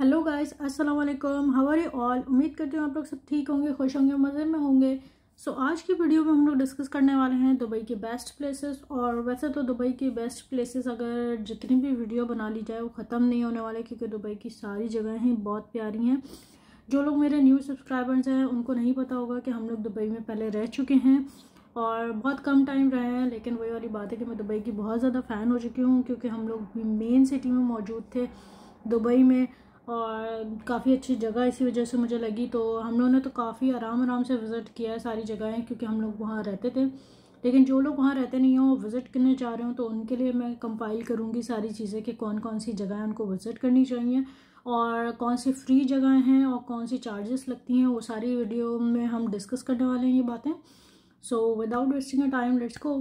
Hello guys अस्सलाम वालेकुम how are you all उम्मीद करती हूँ आप लोग सब ठीक होंगे खुश होंगे मज़े में होंगे। सो so, आज की वीडियो में हम लोग डिस्कस करने वाले हैं दुबई के बेस्ट प्लेसेस और वैसे तो दुबई की बेस्ट प्लेसेस अगर जितनी भी वीडियो बना ली जाए वो ख़त्म नहीं होने वाले क्योंकि दुबई की सारी जगहें बहुत प्यारी हैं। जो लोग मेरे न्यू सब्सक्राइबर्स हैं उनको नहीं पता होगा कि हम लोग दुबई में पहले रह चुके हैं और बहुत कम टाइम रहे हैं लेकिन वही वाली बात है कि मैं दुबई की बहुत ज़्यादा फ़ैन हो चुकी हूँ क्योंकि हम लोग मेन सिटी में मौजूद थे दुबई में। और काफ़ी अच्छी जगह इसी वजह से मुझे लगी। तो हम लोगों ने तो काफ़ी आराम आराम से विज़िट किया है सारी जगहें, क्योंकि हम लोग वहाँ रहते थे। लेकिन जो लोग वहाँ रहते नहीं हों विज़िट करने जा रहे हो तो उनके लिए मैं कंपाइल करूँगी सारी चीज़ें कि कौन कौन सी जगहें उनको विज़िट करनी चाहिए और कौन सी फ्री जगह हैं और कौन सी चार्जेस लगती हैं, वो सारी वीडियो में हम डिस्कस करने वाले हैं ये बातें। So without wasting a time let's go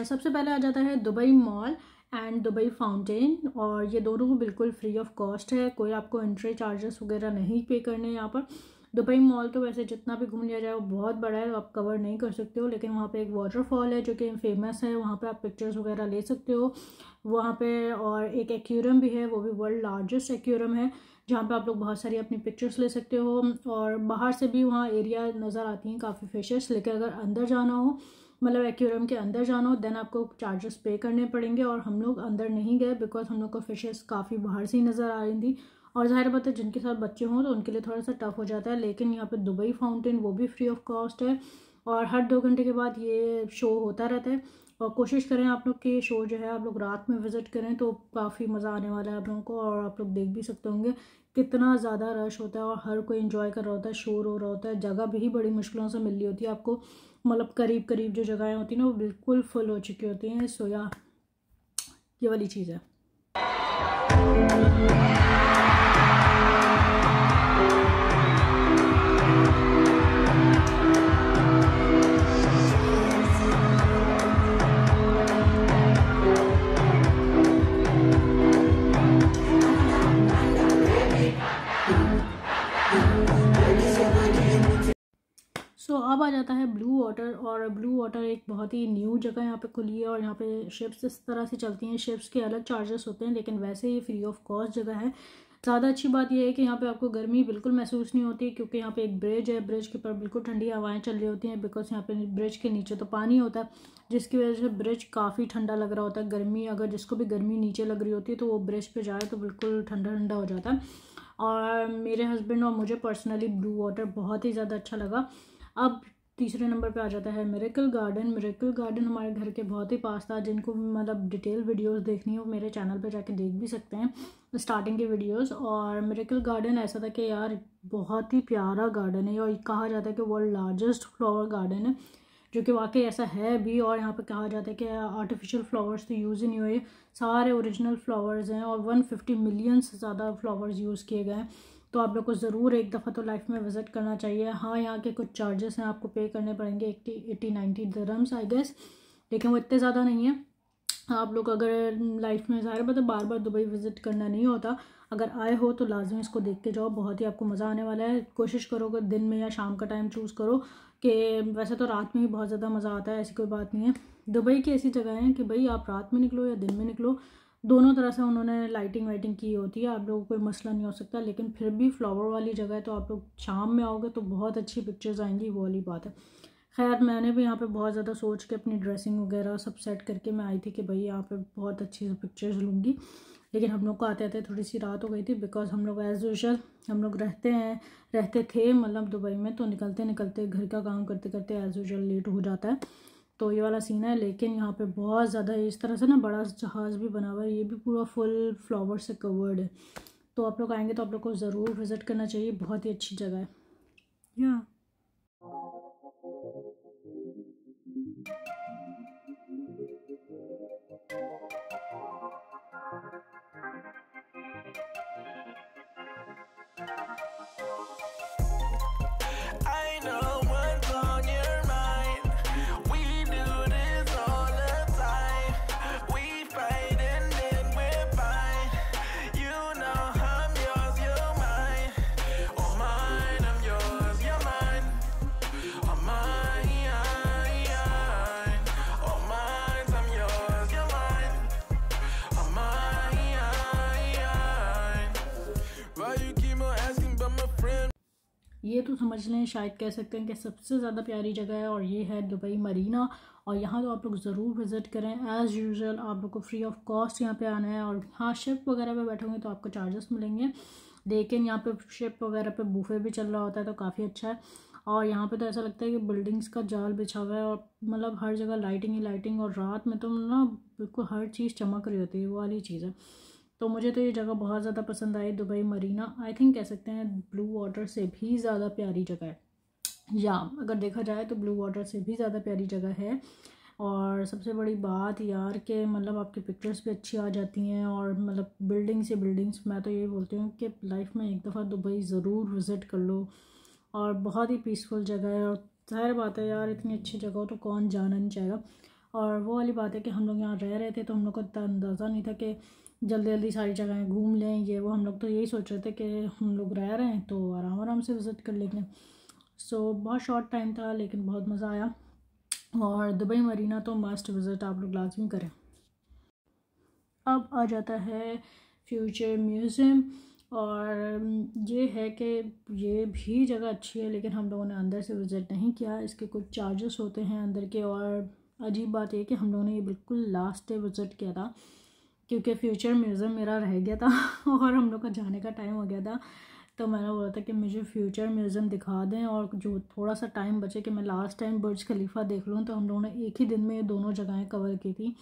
अच्छा सबसे पहले आ जाता है Dubai mall and Dubai fountain और ये दोनों बिल्कुल फ्री ऑफ़ कॉस्ट है, कोई आपको एंट्री चार्जेस वगैरह नहीं पे करने यहाँ पर। दुबई मॉल तो वैसे जितना भी घूम लिया जाए वो बहुत बड़ा है, आप कवर नहीं कर सकते हो, लेकिन वहाँ पे एक वाटरफॉल है जो कि फ़ेमस है, वहाँ पे आप पिक्चर्स वगैरह ले सकते हो। वहाँ पे और एक एक्यूरम भी है, वो भी वर्ल्ड लार्जेस्ट एक्यूरम है, जहाँ पे आप लोग बहुत सारी अपनी पिक्चर्स ले सकते हो। और बाहर से भी वहाँ एरिया नज़र आती हैं काफ़ी फिशेस लेकिन अगर अंदर जाना हो मतलब एक्यूरम के अंदर जाना हो देन आपको चार्जेस पे करने पड़ेंगे और हम लोग अंदर नहीं गए बिकॉज़ हम लोग को फिशेस काफ़ी बाहर से ही नज़र आ रही थी। और ज़ाहिर बात है, जिनके साथ बच्चे हों तो उनके लिए थोड़ा सा टफ हो जाता है, लेकिन यहाँ पे दुबई फाउंटेन वो भी फ्री ऑफ़ कॉस्ट है और हर दो घंटे के बाद ये शो होता रहता है। और कोशिश करें आप लोग के शो जो है आप लोग रात में विज़िट करें तो काफ़ी मज़ा आने वाला है आप लोगों को और आप लोग देख भी सकते होंगे कितना ज़्यादा रश होता है और हर कोई इन्जॉय कर रहा होता है शोर हो रहा होता है, जगह भी बड़ी मुश्किलों से मिल रही होती है आपको। मतलब करीब करीब जो जगहें होती हैं ना, वो बिल्कुल फुल हो चुकी होती हैं सोया ये वाली चीज़ है। अब आ जाता है ब्लू वाटर और ब्लू वाटर एक बहुत ही न्यू जगह यहाँ पे खुली है और यहाँ पे शिप्स इस तरह से चलती हैं। शिप्स के अलग चार्जेस होते हैं, लेकिन वैसे ये फ्री ऑफ़ कॉस्ट जगह है। ज़्यादा अच्छी बात यह है कि यहाँ पे आपको गर्मी बिल्कुल महसूस नहीं होती क्योंकि यहाँ पे एक ब्रिज है ब्रिज के ऊपर बिल्कुल ठंडी हवाएँ चल रही होती हैं बिकॉज़ यहाँ पे ब्रिज के नीचे तो पानी होता है, जिसकी वजह से ब्रिज काफ़ी ठंडा लग रहा होता है। गर्मी अगर जिसको भी गर्मी नीचे लग रही होती है तो वो ब्रिज पर जाए तो बिल्कुल ठंडा ठंडा हो जाता है। और मेरे हस्बैंड और मुझे पर्सनली ब्लू वाटर बहुत ही ज़्यादा अच्छा लगा। अब तीसरे नंबर पे आ जाता है मेरेकल गार्डन मेरेकल गार्डन हमारे घर के बहुत ही पास था, जिनको मतलब डिटेल वीडियोस देखनी हो, मेरे चैनल पे जाके देख भी सकते हैं स्टार्टिंग के वीडियोस और मेरेकल गार्डन ऐसा था कि यार, बहुत ही प्यारा गार्डन है, और कहा जाता है कि वर्ल्ड लार्जेस्ट फ्लावर गार्डन है, जो कि वाकई ऐसा है भी। और यहाँ पर कहा जाता है कि आर्टिफिशियल फ्लावर्स तो यूज़ ही नहीं हुए, सारे ओरिजिनल फ्लावर्स हैं, और वन फिफ्टी मिलियन से ज़्यादा फ्लावर्स यूज़ किए गए हैं। तो आप लोग को ज़रूर एक दफ़ा तो लाइफ में विज़िट करना चाहिए। हाँ यहाँ के कुछ चार्जेस हैं, आपको पे करने पड़ेंगे eighty eighty ninety dirhams I guess लेकिन वो इतने ज़्यादा नहीं है। आप लोग अगर लाइफ में ज़ाहिर मतलब बार बार दुबई विज़िट करना नहीं होता, अगर आए हो तो लाजमी इसको देख के जाओ। बहुत ही आपको मज़ा आने वाला है। कोशिश करो कि दिन में या शाम का टाइम चूज़ करो कि वैसे तो रात में भी बहुत ज़्यादा मज़ा आता है, ऐसी कोई बात नहीं है। दुबई की ऐसी जगह है कि भाई आप रात में निकलो या दिन में निकलो। दोनों तरह से उन्होंने लाइटिंग वाइटिंग की होती है। आप लोगों को कोई मसला नहीं हो सकता, लेकिन फिर भी फ्लावर वाली जगह है तो आप लोग शाम में आओगे तो बहुत अच्छी पिक्चर्स आएँगी, वो वाली बात है। खैर, मैंने भी यहाँ पे बहुत ज़्यादा सोच के अपनी ड्रेसिंग वगैरह सब सेट करके मैं आई थी कि भाई यहाँ पे बहुत अच्छी पिक्चर्स लूँगी। लेकिन हम लोग को आते आते थोड़ी सी रात हो गई थी बिकॉज़ हम लोग एज़ यूजल हम लोग रहते हैं, रहते थे मतलब दुबई में तो निकलते निकलते घर का काम करते करते एज़ यूजल लेट हो जाता है। तो ये वाला सीन है, लेकिन यहाँ पे बहुत ज़्यादा इस तरह से ना बड़ा जहाज़ भी बना हुआ है, ये भी पूरा फुल फ्लावर से कवर्ड है। तो आप लोग आएँगे तो आप लोग को ज़रूर विज़िट करना चाहिए, बहुत ही अच्छी जगह है। या ये तो समझ लें, शायद कह सकते हैं कि सबसे ज़्यादा प्यारी जगह है और ये है दुबई मरीना। और यहाँ तो आप लोग ज़रूर विज़िट करें। एज़ यूजल आप लोग को फ्री ऑफ़ कॉस्ट यहाँ पे आना है और हाँ शिप वगैरह पे बैठोगे तो आपको चार्जेस मिलेंगे। लेकिन यहाँ पे शिप वगैरह पे बूफे भी चल रहा होता है तो काफ़ी अच्छा है। और यहाँ पे तो ऐसा लगता है कि बिल्डिंग्स का जाल बिछा हुआ है और मतलब हर जगह लाइटिंग ही लाइटिंग और रात में तो ना बिल्कुल हर चीज़ चमक रही होती है, वो वाली चीज़ है। तो मुझे तो ये जगह बहुत ज़्यादा पसंद आई, दुबई मरीना। आई थिंक कह सकते हैं ब्लू वाटर से भी ज़्यादा प्यारी जगह है। या, अगर देखा जाए तो ब्लू वाटर से भी ज़्यादा प्यारी जगह है। और सबसे बड़ी बात यार कि मतलब आपकी पिक्चर्स भी अच्छी आ जाती हैं और मतलब बिल्डिंग से बिल्डिंग्स मैं तो यही बोलती हूँ कि लाइफ में एक दफ़ा दुबई ज़रूर विज़िट कर लो। और बहुत ही पीसफुल जगह है और ज़ाहिर बात है यार, इतनी अच्छी जगह तो कौन जाना नहीं चाहेगा। और वो वाली बात है कि हम लोग यहाँ रह रहे थे तो हम लोग को इतना अंदाज़ा नहीं था कि जल्दी जल्दी सारी जगहें घूम लें ये वो। हम लोग तो यही सोच रहे थे कि हम लोग रह रहे हैं तो आराम आराम से विज़िट कर लेंगे। सो so, बहुत शॉर्ट टाइम था लेकिन बहुत मज़ा आया। और दुबई मरीना तो मस्ट विज़िट आप लोग लाजमी करें। अब आ जाता है फ्यूचर म्यूज़ियम और ये है कि ये भी जगह अच्छी है लेकिन हम लोगों ने अंदर से विज़िट नहीं किया। इसके कुछ चार्जेस होते हैं अंदर के और अजीब बात यह कि हम लोगों ने ये बिल्कुल लास्ट डे विज़िट किया था, क्योंकि फ्यूचर म्यूज़ियम मेरा रह गया था और हम लोग का जाने का टाइम हो गया था। तो मैंने बोला था कि मुझे फ्यूचर म्यूज़ियम दिखा दें और जो थोड़ा सा टाइम बचे कि मैं लास्ट टाइम बुर्ज खलीफा देख लूँ तो हम लोगों ने एक ही दिन में ये दोनों जगहें कवर की थी।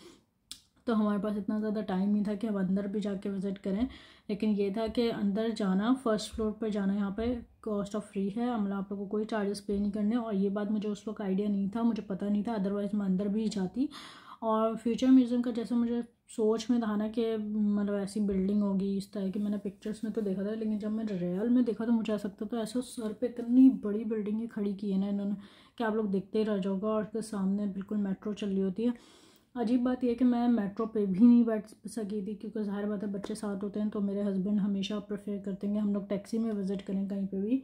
तो हमारे पास इतना ज़्यादा टाइम नहीं था कि हम अंदर भी जाके विज़िट करें। लेकिन ये था कि अंदर जाना फ़र्स्ट फ्लोर पर जाना यहाँ पे कॉस्ट ऑफ़ फ्री है। मतलब आप लोगों को कोई चार्जेस पे नहीं करने। और ये बात मुझे उस वक्त आइडिया नहीं था, मुझे पता नहीं था अदरवाइज़ मैं अंदर भी जाती। और फ्यूचर म्यूज़ियम का जैसे मुझे सोच में था ना कि मतलब ऐसी बिल्डिंग होगी, इस तरह की मैंने पिक्चर्स में तो देखा था। लेकिन जब मैंने रियल में देखा तो मुझे ऐसा लगता तो ऐसा सर पे इतनी बड़ी बिल्डिंगें खड़ी की है ना इन्होंने कि आप लोग देखते ही रह जाओगे। और उसके सामने बिल्कुल मेट्रो चल रही होती है। अजीब बात यह कि मैं मेट्रो पे भी नहीं बैठ सकी थी क्योंकि ज़ाहिर बात है बच्चे साथ होते हैं तो मेरे हस्बैंड हमेशा प्रेफर करते हैं कि हम लोग टैक्सी में विज़िट करें कहीं पे भी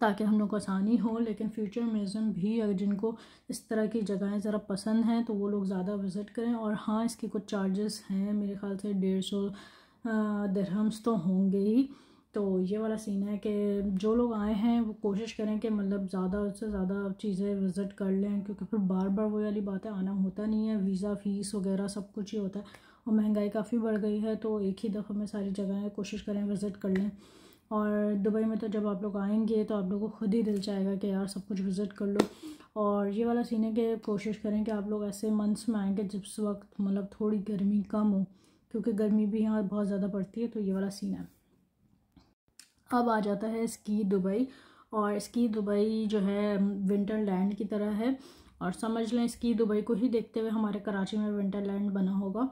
ताकि हम लोग को आसानी हो। लेकिन फ्यूचर म्यूज़ियम भी अगर जिनको इस तरह की जगहें ज़रा पसंद हैं तो वो लोग ज़्यादा विज़िट करें। और हाँ इसके कुछ चार्जेस हैं। मेरे ख्याल से डेढ़ सौ दरहम्स तो होंगे ही। तो ये वाला सीन है कि जो लोग आए हैं, वो कोशिश करें कि मतलब ज़्यादा से ज़्यादा चीज़ें विज़िट कर लें, क्योंकि फिर बार बार वो वाली बातें आना होता नहीं है। वीज़ा फ़ीस वगैरह सब कुछ ही होता है और महँगाई काफ़ी बढ़ गई है तो एक ही दफ़ा में सारी जगहें कोशिश करें विज़िट कर लें। और दुबई में तो जब आप लोग आएँगे तो आप लोगों को खुद ही दिल चाहेगा कि यार सब कुछ विज़िट कर लो। और ये वाला सीन है कि कोशिश करें कि आप लोग ऐसे मंथ्स में आएँगे जिस वक्त मतलब थोड़ी गर्मी कम हो, क्योंकि गर्मी भी यहाँ बहुत ज़्यादा पड़ती है तो ये वाला सीन है। अब आ जाता है स्की दुबई और स्की दुबई जो है विंटर लैंड की तरह है। और समझ लें, स्की दुबई को ही देखते हुए हमारे कराची में विंटर लैंड बना होगा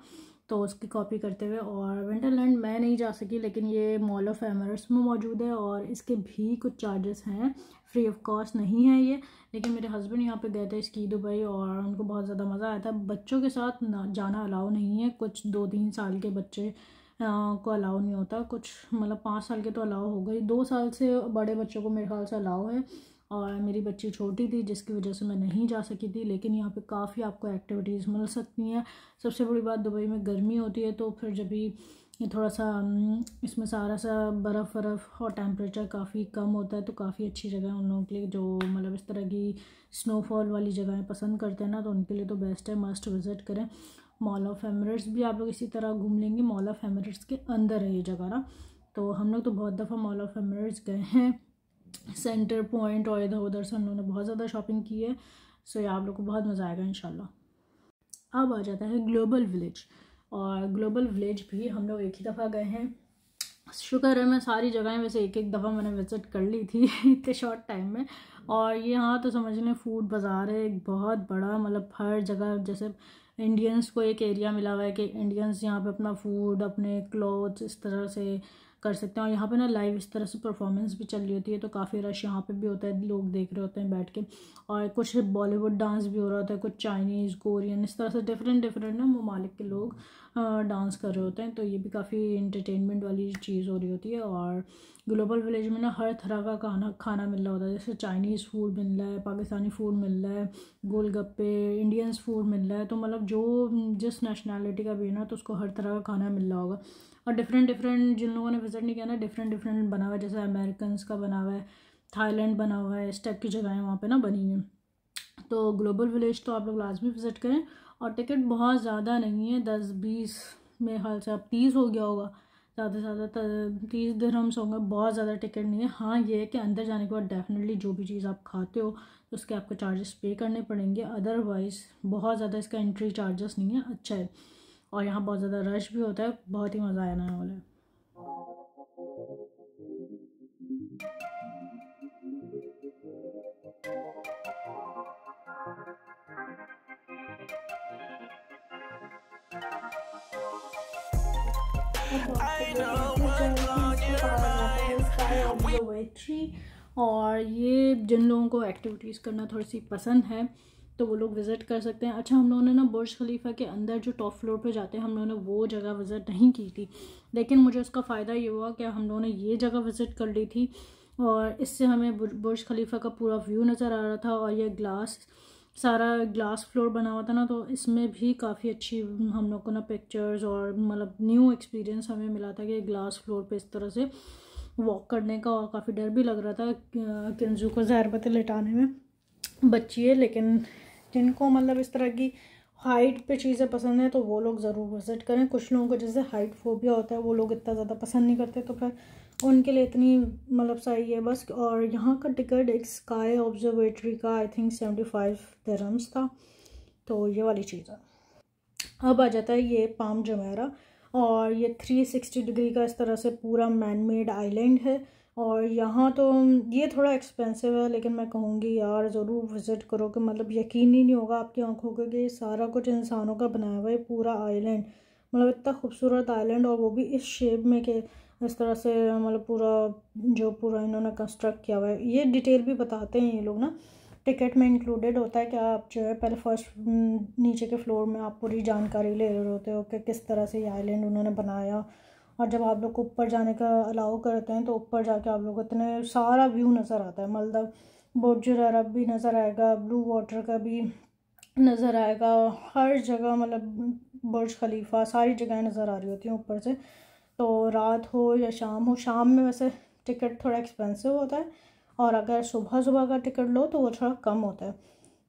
तो उसकी कॉपी करते हुए। और विंटर लैंड मैं नहीं जा सकी, लेकिन ये मॉल ऑफ़ एमरस में मौजूद है और इसके भी कुछ चार्जेस हैं। फ्री ऑफ़ कॉस्ट नहीं है ये, लेकिन मेरे हस्बैंड यहाँ पे गए थे स्की दुबई और उनको बहुत ज़्यादा मज़ा आया था। बच्चों के साथ जाना अलाउ नहीं है, कुछ दो तीन साल के बच्चे को अलाउ नहीं होता। कुछ मतलब पाँच साल के तो अलाउ हो गई दो साल से बड़े बच्चों को मेरे ख्याल से अलाउ है। और मेरी बच्ची छोटी थी, जिसकी वजह से मैं नहीं जा सकी थी। लेकिन यहाँ पे काफ़ी आपको एक्टिविटीज़ मिल सकती हैं। सबसे बड़ी बात, दुबई में गर्मी होती है तो फिर जब भी थोड़ा सा इसमें सारा सा बर्फ़ बर्फ़ और टेम्परेचर काफ़ी कम होता है तो काफ़ी अच्छी जगह है उन लोगों के लिए। जो मतलब इस तरह की स्नोफॉल वाली जगहें पसंद करते हैं ना तो उनके लिए तो बेस्ट है। मस्ट विज़िट करें। मॉल ऑफ़ एमरेट्स भी आप लोग इसी तरह घूम लेंगे मॉल ऑफ़ एमरेट्स के अंदर है ये जगह ना। तो हम लोग तो बहुत दफ़ा मॉल ऑफ़ एमरेट्स गए हैं। सेंटर पॉइंट और इधर उधर से हम लोगों ने बहुत ज़्यादा शॉपिंग की है। सो ये आप लोग को बहुत मज़ा आएगा इन अब आ जाता है ग्लोबल विलेज और ग्लोबल विलेज भी हम लोग एक ही दफ़ा गए हैं। शुक्र है मैं सारी जगहें वैसे एक एक दफ़ा मैंने विज़िट कर ली थी इतने शॉर्ट टाइम में। और ये यहाँ तो समझ लें फ़ूड बाज़ार है, एक बहुत बड़ा मतलब हर जगह जैसे इंडियंस को एक एरिया मिला हुआ है कि इंडियंस यहाँ पे अपना फ़ूड अपने क्लोथ्स इस तरह से कर सकते हैं। और यहाँ पे ना लाइव इस तरह से परफॉर्मेंस भी चल रही होती है तो काफ़ी रश यहाँ पे भी होता है, लोग देख रहे होते हैं बैठ के। और कुछ बॉलीवुड डांस भी हो रहा होता है, कुछ चाइनीज़ कोरियन इस तरह से डिफरेंट डिफरेंट ना ममालिक के लोग डांस कर रहे होते हैं। तो ये भी काफ़ी इंटरटेनमेंट वाली चीज़ हो रही होती है। और ग्लोबल विलेज में ना हर तरह का खाना खाना मिल रहा होता है। जैसे चाइनीज़ फ़ूड मिल रहा है पाकिस्तानी फ़ूड मिल रहा है गोलगप्पे इंडियंस फ़ूड मिल रहा है। तो मतलब जो जिस नेशनैलिटी का भी है ना तो उसको हर तरह का खाना मिल रहा होगा। और डिफरेंट डिफरेंट जिन लोगों ने विज़िट नहीं किया ना डिफरेंट डिफरेंट बना हुआ है। जैसे अमेरिकन का बना हुआ है थाईलैंड बना हुआ है, इस टाइप की जगहें वहाँ पर ना बनी हैं। तो ग्लोबल विलेज तो आप लोग लाजमी विज़िट करें और टिकट बहुत ज़्यादा नहीं है। दस, बीस मेरे ख्याल से अब तीस हो गया होगा। ज़्यादा से ज़्यादा तीस दिरहम्स होंगे बहुत ज़्यादा टिकट नहीं है। हाँ ये है कि अंदर जाने के बाद डेफिनेटली जो भी चीज़ आप खाते हो तो उसके आपको चार्जेस पे करने पड़ेंगे। अदरवाइज़ बहुत ज़्यादा इसका एंट्री चार्जेस नहीं है। अच्छा है। और यहाँ बहुत ज़्यादा रश भी होता है बहुत ही मज़ा आने वाला। है और ये जिन लोगों को एक्टिविटीज़ करना थोड़ी सी पसंद है तो वो लोग विज़िट कर सकते हैं। अच्छा हम लोगों ने ना बुर्ज खलीफा के अंदर जो टॉप फ्लोर पे जाते हैं, हम लोगों ने वो जगह विज़िट नहीं की थी। लेकिन मुझे उसका फ़ायदा ये हुआ कि हम लोगों ने ये जगह विज़िट कर ली थी और इससे हमें बुर्ज खलीफा का पूरा व्यू नज़र आ रहा था और ये ग्लास सारा ग्लास फ्लोर बना हुआ था ना तो इसमें भी काफ़ी अच्छी हम लोग को ना पिक्चर्स और मतलब न्यू एक्सपीरियंस हमें मिला था कि ग्लास फ्लोर पे इस तरह से वॉक करने का और काफ़ी डर भी लग रहा था किंजू को जहर बते लिटाने में। बच्ची है, लेकिन जिनको मतलब इस तरह की हाइट पे चीज़ें पसंद हैं तो वो लोग ज़रूर विज़िट करें। कुछ लोगों को जैसे हाइट फोबिया होता है, वो लोग इतना ज़्यादा पसंद नहीं करते तो फिर उनके लिए इतनी मतलब सही है बस। और यहाँ का टिकट एक स्काई ऑब्जर्वेटरी का I think seventy five dirhams था तो ये वाली चीज़ है। अब आ जाता है ये पाम जमेरा और ये थ्री सिक्सटी डिग्री का इस तरह से पूरा मैन मेड आइलैंड है। और यहाँ तो ये थोड़ा एक्सपेंसिव है, लेकिन मैं कहूँगी यार ज़रूर विज़िट करो कि मतलब यकीन ही नहीं होगा आपकी आँखों को कि सारा कुछ इंसानों का बनाया हुआ है पूरा आइलैंड मतलब इतना खूबसूरत आइलैंड और वो भी इस शेप में कि इस तरह से मतलब पूरा, जो पूरा इन्होंने कंस्ट्रक्ट किया हुआ है। ये डिटेल भी बताते हैं ये लोग ना। टिकट में इंक्लूडेड होता है कि आप जो है, पहले फ़र्स्ट नीचे के फ्लोर में आप पूरी जानकारी ले रहे होते हो कि किस तरह से ये आइलैंड उन्होंने बनाया। और जब आप लोग को ऊपर जाने का अलाउ करते हैं तो ऊपर जाके आप लोग को इतने सारा व्यू नज़र आता है। मतलब बुर्ज अरब भी नज़र आएगा ब्लू वाटर का भी नज़र आएगा, हर जगह मतलब बुर्ज खलीफा सारी जगह नज़र आ रही होती हैं ऊपर से। तो रात हो या शाम हो, शाम में वैसे टिकट थोड़ा एक्सपेंसिव होता है और अगर सुबह सुबह का टिकट लो तो वो थोड़ा कम होता है।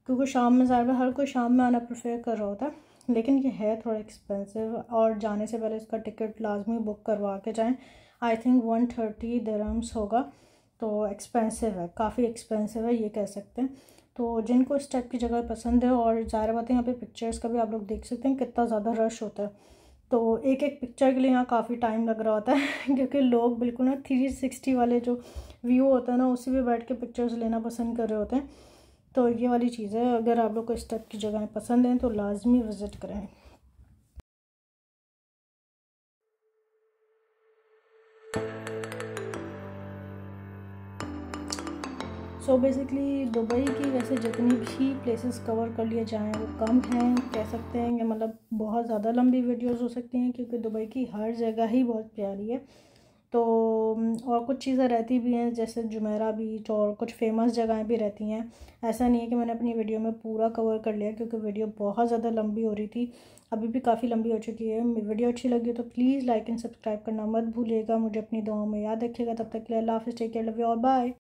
क्योंकि शाम में ज़्यादा हर कोई शाम में आना प्रेफर कर रहा होता है। लेकिन ये है थोड़ा एक्सपेंसिव और जाने से पहले इसका टिकट लाजमी बुक करवा के जाएँ। I think one thirty dirhams होगा तो एक्सपेंसिव है, काफ़ी एक्सपेंसिव है, ये कह सकते हैं। तो जिनको इस टाइप की जगह पसंद है और ज़ाहिर बात है यहाँ पे पिक्चर्स का भी आप लोग देख सकते हैं, कितना ज़्यादा रश होता है। तो एक एक पिक्चर के लिए यहाँ काफ़ी टाइम लग रहा होता है, क्योंकि लोग बिल्कुल ना थ्री सिक्सटी वाले जो व्यू होता है ना, उसी में बैठ के पिक्चर्स लेना पसंद कर रहे होते हैं। तो ये वाली चीज़ अगर आप लोग को इस टाइप की जगह पसंद हैं तो लाजमी विज़िट करें। सो बेसिकली दुबई की वैसे जितनी भी प्लेसेस कवर कर लिए जाएँ, वो कम हैं, कह सकते हैं कि मतलब बहुत ज़्यादा लंबी वीडियोस हो सकती हैं, क्योंकि दुबई की हर जगह ही बहुत प्यारी है। तो और कुछ चीज़ें रहती भी हैं, जैसे जुमेरा बीच और कुछ फ़ेमस जगहें भी रहती हैं। ऐसा नहीं है कि मैंने अपनी वीडियो में पूरा कवर कर लिया, क्योंकि वीडियो बहुत ज़्यादा लंबी हो रही थी। अभी भी काफ़ी लंबी हो चुकी है। वीडियो अच्छी लगी तो प्लीज़ लाइक एंड सब्सक्राइब करना मत भूलिएगा। मुझे अपनी दुआओं में याद रखिएगा। तब तक के लिए अल्लाह हाफ़ टेक केयर लव यू और बाय